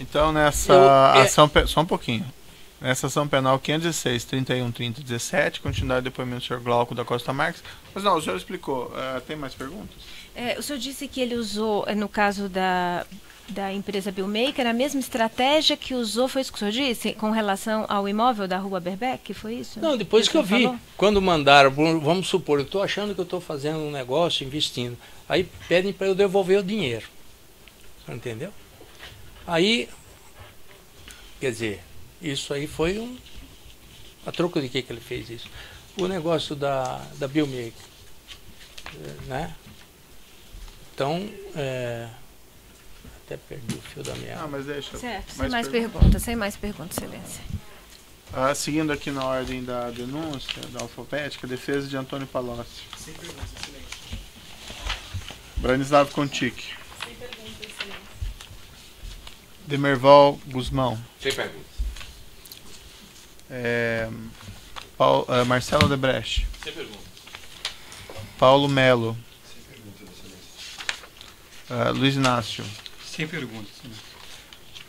Então nessa Eu- é- ação. Só um pouquinho. Nessa ação penal 506, 31, 30, 17, continuidade do depoimento do senhor Glauco da Costa Marques. Mas não, o senhor explicou. Eh, tem mais perguntas? É, o senhor disse que ele usou, eh, no caso da, da empresa Billmaker, a mesma estratégia que usou, foi isso que o senhor disse, com relação ao imóvel da rua Berbeck, foi isso? Não, depois o que eu vi, falou? quando mandaram, vamos supor, eu estou achando que eu estou fazendo um negócio, investindo. Aí pedem para eu devolver o dinheiro. Entendeu? Aí, quer dizer, isso aí foi um. A troco de que, que ele fez isso? O negócio da, da Billmaker. eh, Né? Então, é, até perdi o fio da Ah, meada. mas deixa. Certo, sem Mais mais perguntas? perguntas, sem mais perguntas, excelência. Ah, seguindo aqui na ordem da denúncia, da alfabética, defesa de Antônio Palocci. Sem perguntas, excelência. Branislav Contic. Demerval Guzmão. Sem perguntas. É, Paul- eh, Marcelo Debrecht. Sem perguntas. Paulo Melo. Sem perguntas, excelência. eh, Luiz Inácio. Sem perguntas,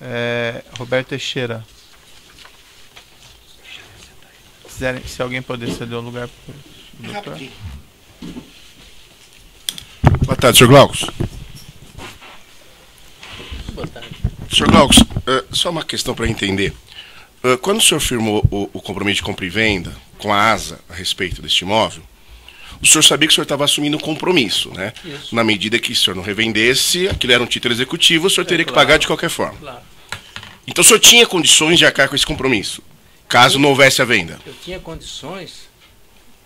eh, Roberto Teixeira. Quiserem, se alguém puder ceder o lugar pro doutor. Boa tarde, Sr. Glaucus. Boa tarde. Sr. Glaucus, eh, só uma questão para entender. Eh, quando o senhor firmou o, o compromisso de compra e venda com a ASA a respeito deste imóvel, o senhor sabia que o senhor estava assumindo um compromisso, né? Isso. Na medida que o senhor não revendesse, aquilo era um título executivo, o senhor É, teria que claro. pagar de qualquer forma. Claro. Então o senhor tinha condições de arcar com esse compromisso, caso não houvesse a venda. eu tinha condições,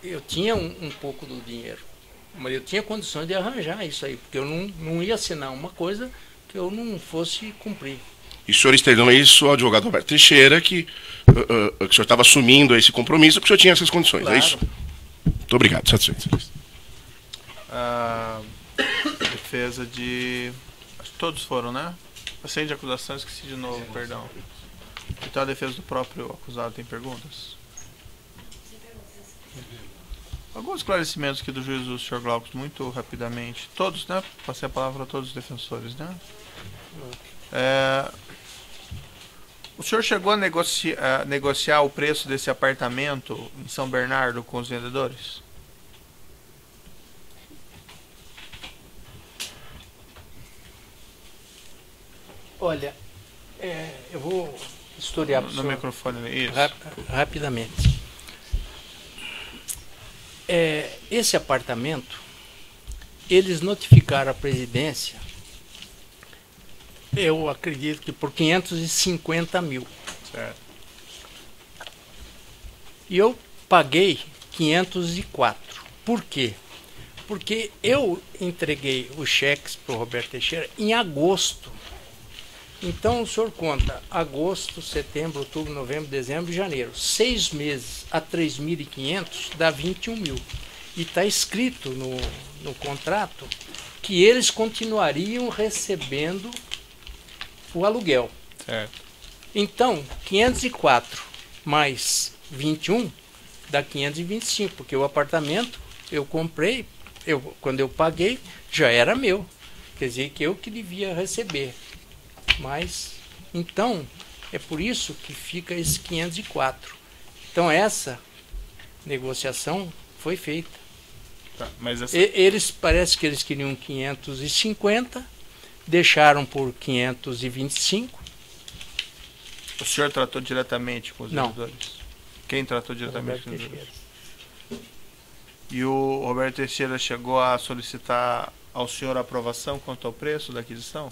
eu tinha um, um pouco do dinheiro, mas eu tinha condições de arranjar isso aí, porque eu não, não ia assinar uma coisa que eu não fosse cumprir. E o senhor externou isso ao advogado Roberto Teixeira, que, eh, eh, que o senhor estava assumindo esse compromisso porque o senhor tinha essas condições, é Claro. isso? Muito obrigado, satisfeito. Ah, defesa de. acho que Todos foram, né? Acende de acusação, esqueci de novo, perdão. Então a defesa do próprio acusado tem perguntas? Alguns esclarecimentos aqui do juiz do Sr. Glaucus, muito rapidamente. Todos, né? Passei a palavra a todos os defensores, né? É, o senhor chegou a, negoci- a negociar o preço desse apartamento em São Bernardo com os vendedores? Olha, é, eu vou historiar No, no microfone, isso. rap- rapidamente. É, esse apartamento, eles notificaram a presidência, eu acredito que por 550 mil. Certo. E eu paguei 504. Por quê? Porque eu entreguei os cheques para o Roberto Teixeira em agosto. Então o senhor conta agosto, setembro, outubro, novembro, dezembro e janeiro. Seis meses a 3.500 dá 21 mil. E está escrito no, no contrato que eles continuariam recebendo o aluguel. Certo. Então, 504 mais 21 dá 525, porque o apartamento eu comprei, eu, quando eu paguei, já era meu. Quer dizer que eu que devia receber. Mas, então, é por isso que fica esse 504. Então, essa negociação foi feita. Tá, mas essa, E- eles, parece que eles queriam 550, deixaram por 525. o senhor tratou diretamente com os Não. vendedores? Quem tratou diretamente com os vendedores? E o Roberto Teixeira chegou a solicitar ao senhor a aprovação quanto ao preço da aquisição?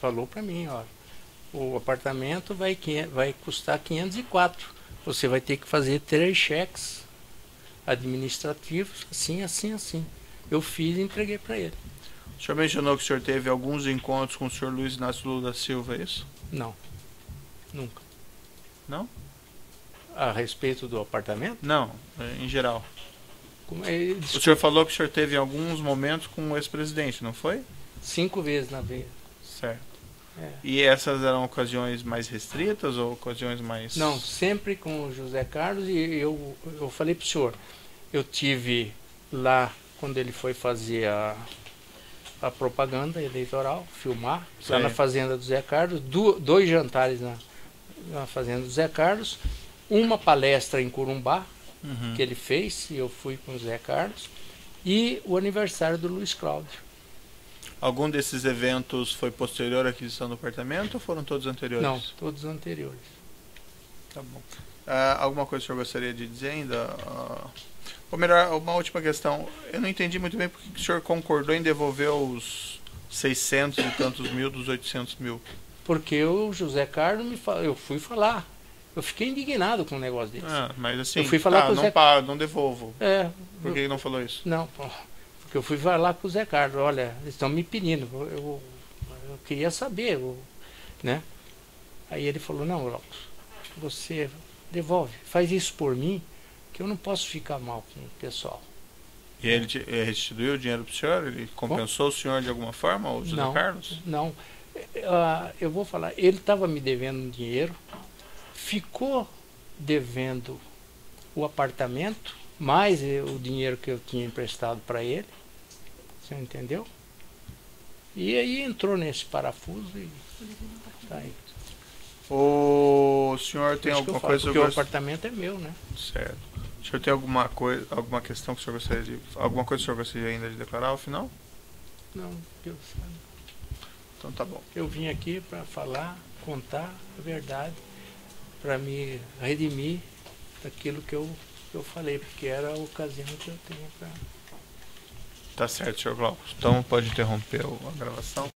Falou para mim, ó, o apartamento vai, vai custar 504. Você vai ter que fazer três cheques administrativos, assim, assim, assim. Eu fiz e entreguei para ele. O senhor mencionou que o senhor teve alguns encontros com o senhor Luiz Inácio Lula da Silva, é isso? Não, nunca. Não? A respeito do apartamento? Não, é, em geral. É, O senhor falou que o senhor teve alguns momentos com o ex-presidente, não foi? cinco vezes na vida. Certo. É. E essas eram ocasiões mais restritas ou ocasiões mais. Não, sempre com o José Carlos e eu, eu falei para o senhor, eu tive lá quando ele foi fazer a, a propaganda eleitoral, filmar, Isso lá na fazenda do Zé Carlos, du- dois jantares na, na fazenda do Zé Carlos, uma palestra em Corumbá, Uhum. que ele fez, e eu fui com o Zé Carlos, e o aniversário do Luiz Cláudio. Algum desses eventos foi posterior à aquisição do apartamento ou foram todos anteriores? Não, todos os anteriores. Tá bom. Ah, alguma coisa que o senhor gostaria de dizer ainda? Ah, ou melhor, uma última questão. Eu não entendi muito bem porque que o senhor concordou em devolver os 600 e tantos mil dos 800 mil. Porque o José Carlos me fa... eu fui falar. Eu fiquei indignado com um negócio desse. Ah, mas assim, Eu fui falar tá, com o não Zé- pago, não devolvo. É, Por que não falou isso? Não, porque eu fui falar com o Zé Carlos, olha, eles estão me pedindo, eu, eu, eu queria saber, eu- né? Aí ele falou, não, Glaucus, você devolve, faz isso por mim, que eu não posso ficar mal com o pessoal. E ele eh, restituiu o dinheiro para o senhor? Ele compensou o senhor de alguma forma, o José Não. Carlos? Não, Ah, eu vou falar, ele estava me devendo um dinheiro, ficou devendo o apartamento, mais eh, o dinheiro que eu tinha emprestado para ele, você entendeu? E aí entrou nesse parafuso e tá aí. O senhor tem alguma falo, coisa porque o apartamento é meu, né? Certo. O senhor tem alguma coisa, alguma questão que o senhor gostaria de. Alguma coisa que o senhor gostaria ainda de declarar ao final? Não, eu, Então tá bom. eu vim aqui para falar, contar a verdade, para me redimir daquilo que eu, que eu falei, porque era a ocasião que eu tenho para Tá certo, senhor Glaucus. Então pode interromper a gravação.